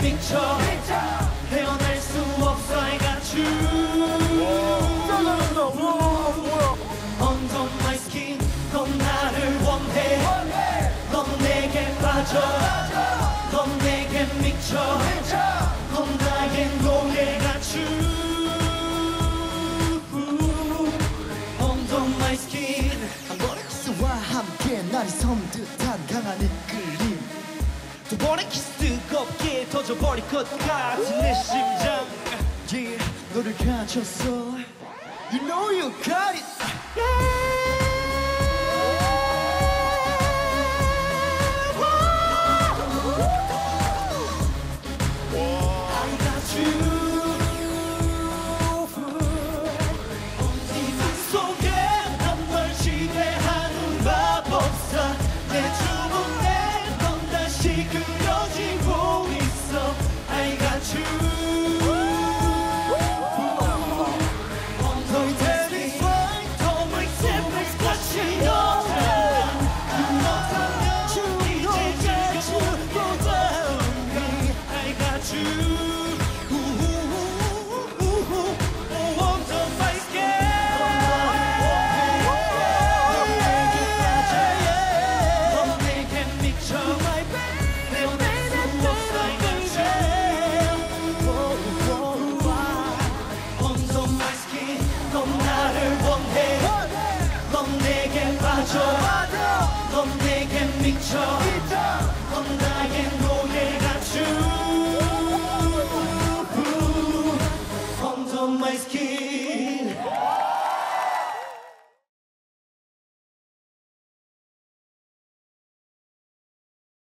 삐쳐 헤어날 수 없어 I got you. Under my skin 넌 나를 원해. 넌 내게 빠져. 넌 내게 미쳐. 넌 나의 노예 got you Under my skin 한 번의 키스와 함께 날이 섬 듯한 강한 이끌림. 두 번의 키스 뜨겁게 터져버릴 것 같은 내 심장 yeah, 너를 가졌어 You know you got it I 미쳐 넌 나의 노예가 주 Under my skin